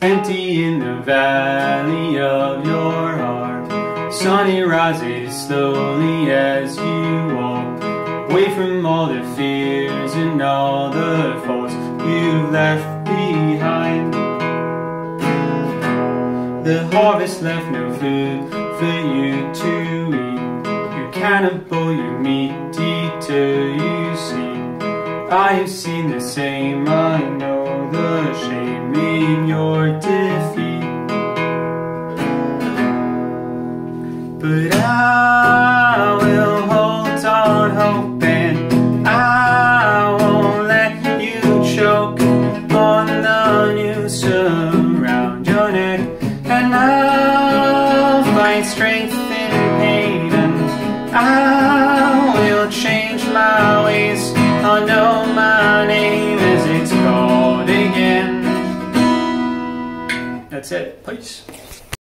empty in the valley of your heart. Sunny rises slowly as you walk away from all the fears and all the faults you've left behind. The harvest left no food for you to eat. You cannibal, you meat eater, you see. I have seen the same, I know the shame in your defeat. But I will hold on hoping I won't let you choke on the noose around your neck. And I'll find strength in pain and I will change my ways. I'll know my name as it's called again. That's it. Peace.